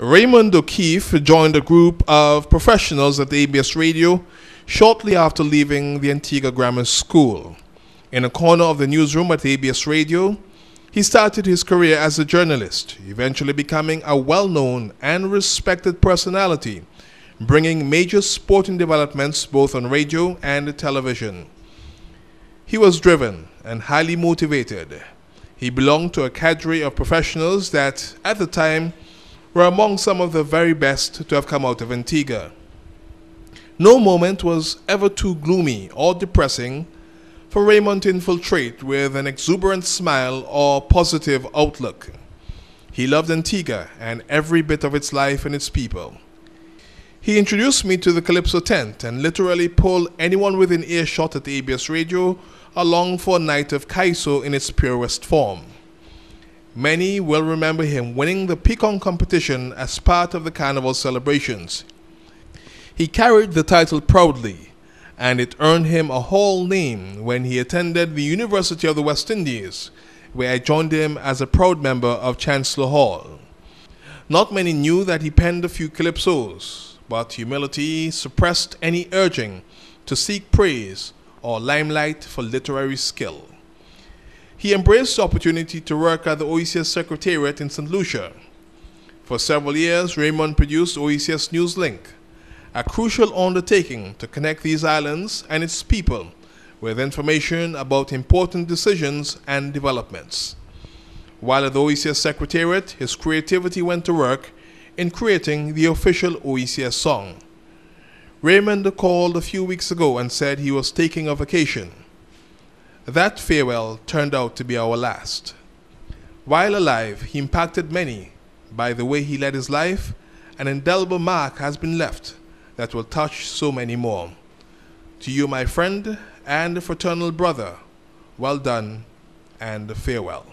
Raymond O'Keefe joined a group of professionals at the ABS Radio shortly after leaving the Antigua Grammar School. In a corner of the newsroom at ABS Radio, he started his career as a journalist, eventually becoming a well known and respected personality, bringing major sporting developments both on radio and television. He was driven and highly motivated. He belonged to a cadre of professionals that, at the time, were among some of the very best to have come out of Antigua. No moment was ever too gloomy or depressing for Raymond to infiltrate with an exuberant smile or positive outlook. He loved Antigua and every bit of its life and its people. He introduced me to the Calypso tent and literally pulled anyone within earshot at ABS radio along for a night of Kaiso in its purest form. Many will remember him winning the Picong competition as part of the carnival celebrations. He carried the title proudly, and it earned him a hall name when he attended the University of the West Indies, where I joined him as a proud member of Chancellor Hall. Not many knew that he penned a few calypsos, but humility suppressed any urging to seek praise or limelight for literary skill. He embraced the opportunity to work at the OECS Secretariat in St. Lucia. For several years, Raymond produced OECS Newslink, a crucial undertaking to connect these islands and its people with information about important decisions and developments. While at the OECS Secretariat, his creativity went to work in creating the official OECS song. Raymond called a few weeks ago and said he was taking a vacation. That farewell turned out to be our last. While alive, he impacted many by the way he led his life. An indelible mark has been left that will touch so many more. To you, my friend and fraternal brother, well done and farewell.